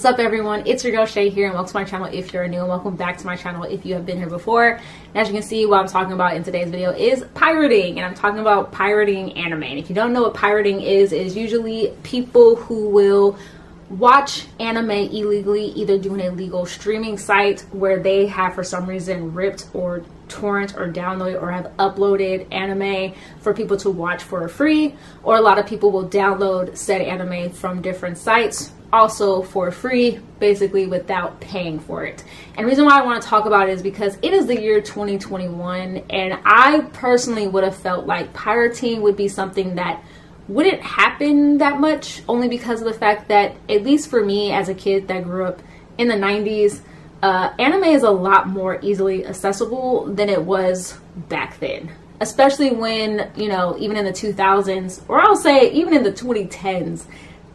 What's up everyone? It's your girl Shay here and welcome to my channel if you're new and welcome back to my channel if you have been here before. And as you can see what I'm talking about in today's video is pirating and I'm talking about pirating anime. And if you don't know what pirating is, is usually people who will watch anime illegally either doing a legal streaming site where they have for some reason ripped or torrent or download or have uploaded anime for people to watch for free or a lot of people will download said anime from different sites also for free basically without paying for it. And reason why i want to talk about it is because it is the year 2021 and i personally would have felt like pirating would be something that wouldn't happen that much only because of the fact that at least for me as a kid that grew up in the 90s uh, anime is a lot more easily accessible than it was back then. Especially when you know even in the 2000s or i'll say even in the 2010s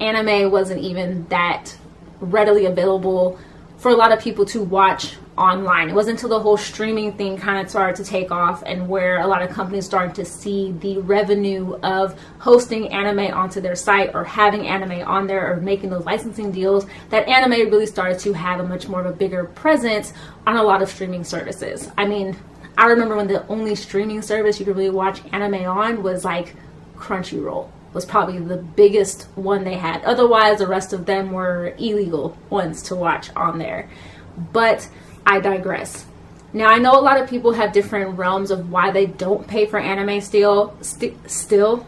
anime wasn't even that readily available for a lot of people to watch online. It wasn't until the whole streaming thing kind of started to take off and where a lot of companies started to see the revenue of hosting anime onto their site or having anime on there or making those licensing deals that anime really started to have a much more of a bigger presence on a lot of streaming services. I mean, I remember when the only streaming service you could really watch anime on was like Crunchyroll was probably the biggest one they had. Otherwise, the rest of them were illegal ones to watch on there. But I digress. Now I know a lot of people have different realms of why they don't pay for anime still. St still,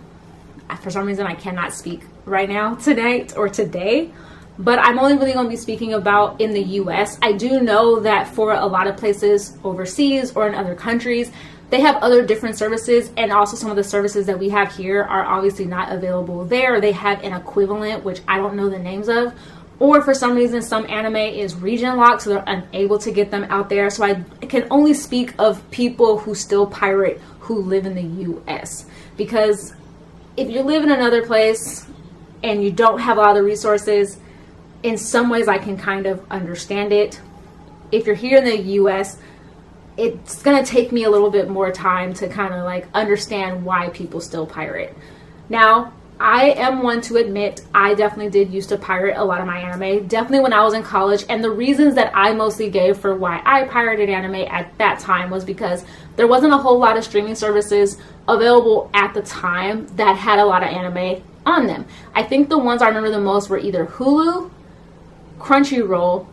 for some reason I cannot speak right now tonight or today. But I'm only really going to be speaking about in the US. I do know that for a lot of places overseas or in other countries, they have other different services and also some of the services that we have here are obviously not available there. They have an equivalent, which I don't know the names of, or for some reason some anime is region locked so they're unable to get them out there. So i can only speak of people who still pirate who live in the us because if you live in another place and you don't have a lot of resources in some ways i can kind of understand it. If you're here in the us it's to take me a little bit more time to kind of like understand why people still pirate now I am one to admit I definitely did used to pirate a lot of my anime, definitely when I was in college. And the reasons that I mostly gave for why I pirated anime at that time was because there wasn't a whole lot of streaming services available at the time that had a lot of anime on them. I think the ones I remember the most were either Hulu, Crunchyroll,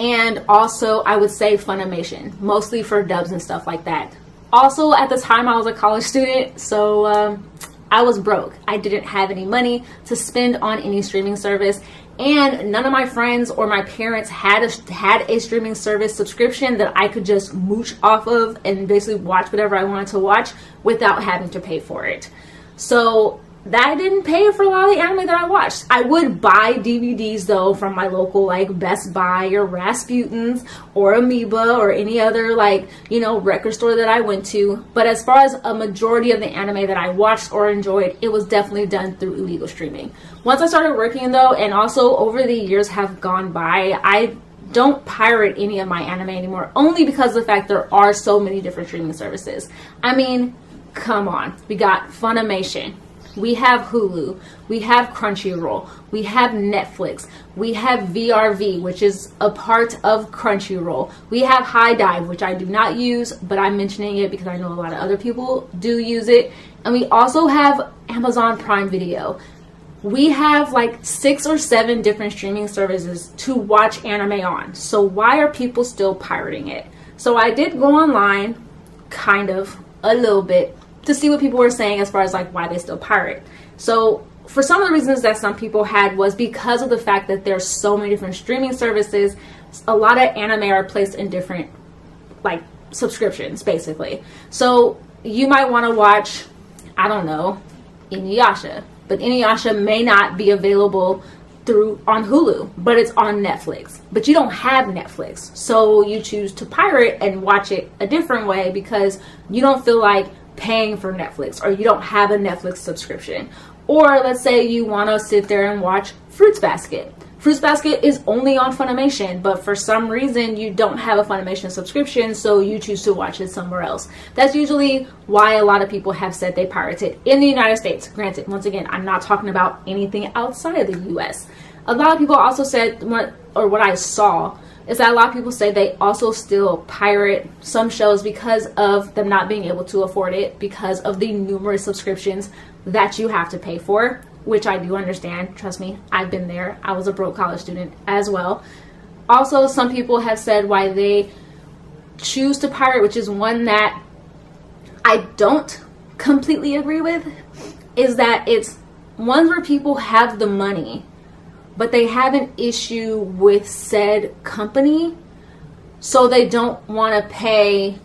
and also I would say Funimation, mostly for dubs and stuff like that. Also, at the time I was a college student, so um, I was broke. I didn't have any money to spend on any streaming service and none of my friends or my parents had a, had a streaming service subscription that I could just mooch off of and basically watch whatever I wanted to watch without having to pay for it. So that I didn't pay for a lot of the anime that I watched. I would buy DVDs though from my local like Best Buy or Rasputin's or Amoeba or any other like, you know, record store that I went to. But as far as a majority of the anime that I watched or enjoyed, it was definitely done through illegal streaming. Once I started working though, and also over the years have gone by, I don't pirate any of my anime anymore only because of the fact there are so many different streaming services. I mean, come on. We got Funimation we have Hulu, we have Crunchyroll, we have Netflix, we have VRV, which is a part of Crunchyroll. We have HIDIVE, which I do not use, but I'm mentioning it because I know a lot of other people do use it. And we also have Amazon Prime Video. We have like six or seven different streaming services to watch anime on. So why are people still pirating it? So I did go online, kind of, a little bit, to see what people were saying as far as like why they still pirate. So for some of the reasons that some people had was because of the fact that there's so many different streaming services, a lot of anime are placed in different like subscriptions basically. So you might want to watch, I don't know, Inuyasha, but Inuyasha may not be available through on Hulu, but it's on Netflix. But you don't have Netflix. So you choose to pirate and watch it a different way because you don't feel like paying for Netflix or you don't have a Netflix subscription. Or let's say you want to sit there and watch Fruits Basket. Fruits Basket is only on Funimation, but for some reason you don't have a Funimation subscription, so you choose to watch it somewhere else. That's usually why a lot of people have said they pirated in the United States. Granted, once again, I'm not talking about anything outside of the US. A lot of people also said, what, or what I saw, is that a lot of people say they also still pirate some shows because of them not being able to afford it, because of the numerous subscriptions that you have to pay for, which I do understand. Trust me, I've been there. I was a broke college student as well. Also, some people have said why they choose to pirate, which is one that I don't completely agree with, is that it's ones where people have the money, but they have an issue with said company, so they don't want to pay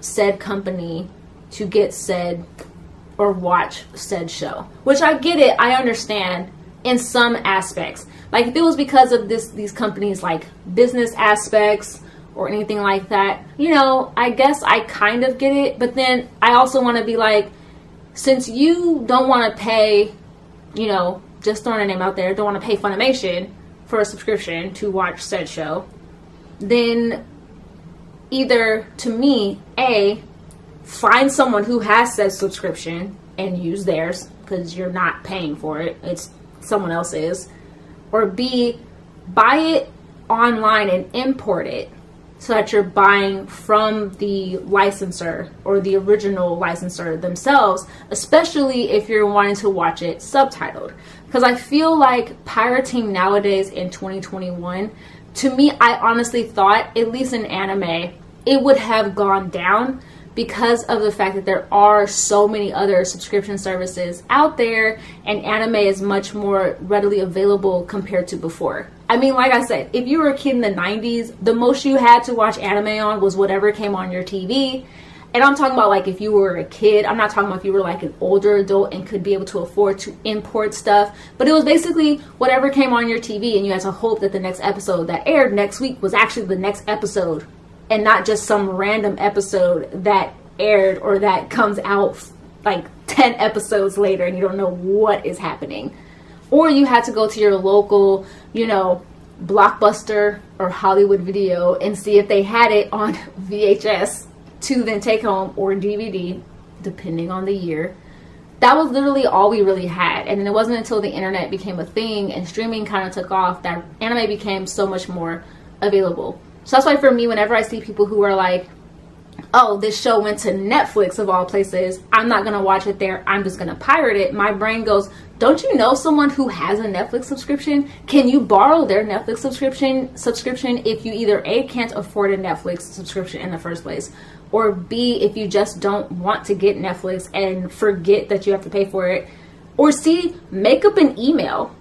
said company to get said or watch said show. Which I get it, I understand in some aspects. Like if it was because of this these companies like business aspects or anything like that, you know, I guess I kind of get it, but then I also want to be like since you don't want to pay, you know, just throwing a name out there, don't want to pay Funimation for a subscription to watch said show, then either to me, A, find someone who has said subscription and use theirs because you're not paying for it, it's someone else's, or B, buy it online and import it so that you're buying from the licensor or the original licensor themselves, especially if you're wanting to watch it subtitled. Because I feel like pirating nowadays in 2021, to me, I honestly thought, at least in anime, it would have gone down because of the fact that there are so many other subscription services out there and anime is much more readily available compared to before. I mean, like I said, if you were a kid in the 90s, the most you had to watch anime on was whatever came on your TV. And I'm talking about like if you were a kid, I'm not talking about if you were like an older adult and could be able to afford to import stuff, but it was basically whatever came on your TV and you had to hope that the next episode that aired next week was actually the next episode and not just some random episode that aired or that comes out like 10 episodes later and you don't know what is happening. Or you had to go to your local, you know, Blockbuster or Hollywood Video and see if they had it on VHS to then take home or DVD, depending on the year. That was literally all we really had. And it wasn't until the internet became a thing and streaming kind of took off that anime became so much more available. So that's why for me, whenever I see people who are like, oh, this show went to Netflix of all places, I'm not gonna watch it there, I'm just gonna pirate it, my brain goes, don't you know someone who has a Netflix subscription? Can you borrow their Netflix subscription subscription if you either A can't afford a Netflix subscription in the first place, or B if you just don't want to get Netflix and forget that you have to pay for it, or C make up an email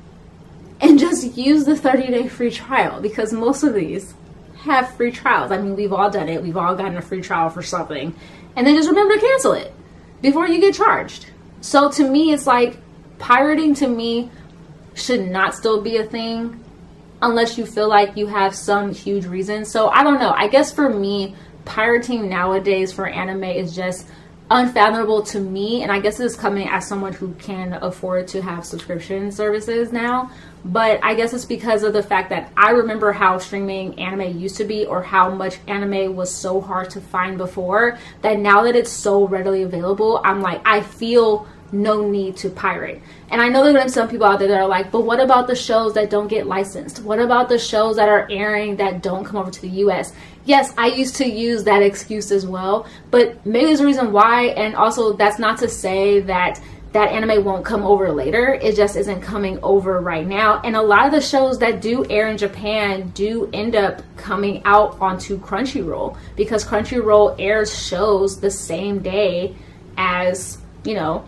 and just use the 30 day free trial because most of these have free trials. I mean, we've all done it. We've all gotten a free trial for something. And then just remember to cancel it before you get charged. So to me, it's like pirating to me should not still be a thing unless you feel like you have some huge reason. So I don't know. I guess for me, pirating nowadays for anime is just unfathomable to me and i guess this is coming as someone who can afford to have subscription services now but i guess it's because of the fact that i remember how streaming anime used to be or how much anime was so hard to find before that now that it's so readily available i'm like i feel no need to pirate. And I know there are some people out there that are like, but what about the shows that don't get licensed? What about the shows that are airing that don't come over to the US? Yes, I used to use that excuse as well, but maybe there's a reason why. And also, that's not to say that that anime won't come over later. It just isn't coming over right now. And a lot of the shows that do air in Japan do end up coming out onto Crunchyroll because Crunchyroll airs shows the same day as, you know,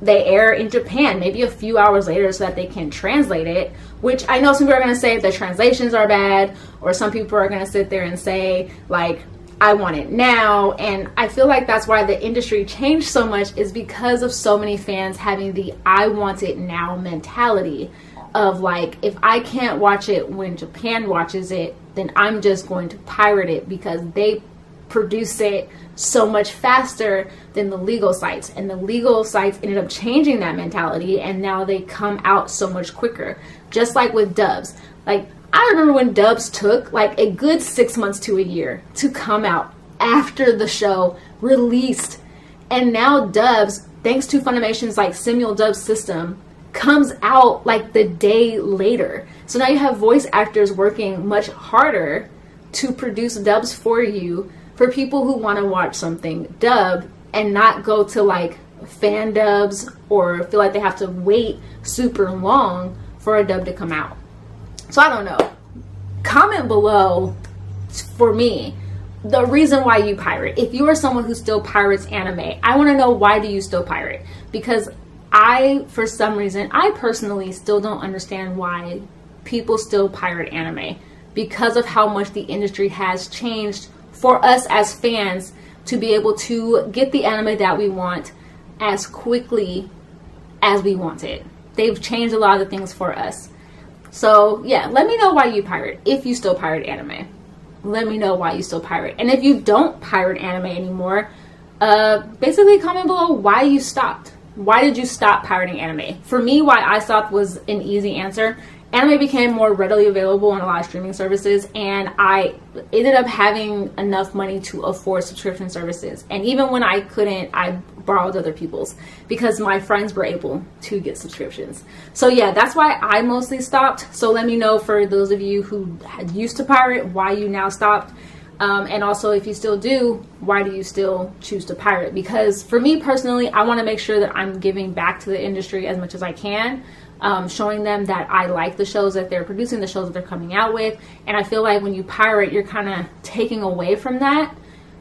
they air in Japan, maybe a few hours later, so that they can translate it. Which I know some people are going to say the translations are bad, or some people are going to sit there and say, like, I want it now. And I feel like that's why the industry changed so much, is because of so many fans having the I want it now mentality of like, if I can't watch it when Japan watches it, then I'm just going to pirate it because they produce it so much faster than the legal sites. And the legal sites ended up changing that mentality and now they come out so much quicker. Just like with dubs. Like I remember when dubs took like a good six months to a year to come out after the show released. And now dubs, thanks to Funimation's like simul dub system, comes out like the day later. So now you have voice actors working much harder to produce dubs for you for people who want to watch something dub and not go to like fan dubs or feel like they have to wait super long for a dub to come out. So I don't know. Comment below for me the reason why you pirate. If you are someone who still pirates anime, I want to know why do you still pirate? Because I, for some reason, I personally still don't understand why people still pirate anime because of how much the industry has changed for us as fans to be able to get the anime that we want as quickly as we want it. They've changed a lot of things for us. So, yeah, let me know why you pirate if you still pirate anime. Let me know why you still pirate. And if you don't pirate anime anymore, uh, basically comment below why you stopped why did you stop pirating anime? For me, why I stopped was an easy answer. Anime became more readily available on a lot of streaming services, and I ended up having enough money to afford subscription services. And even when I couldn't, I borrowed other people's because my friends were able to get subscriptions. So, yeah, that's why I mostly stopped. So, let me know for those of you who had used to pirate why you now stopped. Um, and also, if you still do, why do you still choose to pirate? Because for me personally, I want to make sure that I'm giving back to the industry as much as I can, um, showing them that I like the shows that they're producing, the shows that they're coming out with. And I feel like when you pirate, you're kind of taking away from that.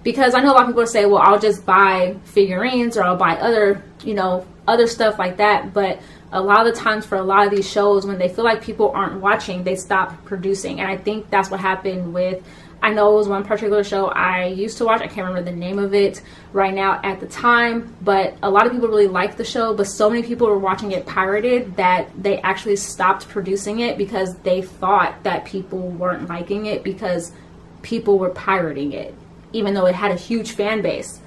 Because I know a lot of people say, well, I'll just buy figurines or I'll buy other, you know, other stuff like that. But a lot of the times for a lot of these shows, when they feel like people aren't watching, they stop producing. And I think that's what happened with I know it was one particular show I used to watch. I can't remember the name of it right now at the time, but a lot of people really liked the show, but so many people were watching it pirated that they actually stopped producing it because they thought that people weren't liking it because people were pirating it, even though it had a huge fan base.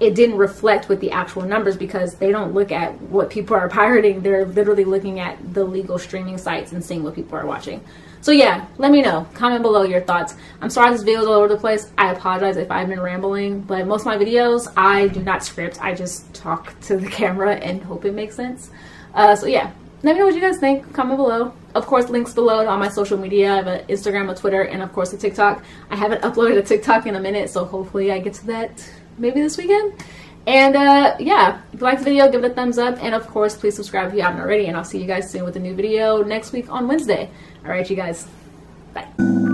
It didn't reflect with the actual numbers because they don't look at what people are pirating. They're literally looking at the legal streaming sites and seeing what people are watching. So yeah, let me know. Comment below your thoughts. I'm sorry this video is all over the place. I apologize if I've been rambling, but most of my videos, I do not script. I just talk to the camera and hope it makes sense. Uh, so yeah, let me know what you guys think. Comment below. Of course, links below to all my social media. I have an Instagram, a Twitter, and of course a TikTok. I haven't uploaded a TikTok in a minute, so hopefully I get to that maybe this weekend. And uh, yeah, if you like the video, give it a thumbs up. And of course, please subscribe if you haven't already. And I'll see you guys soon with a new video next week on Wednesday. All right, you guys. Bye.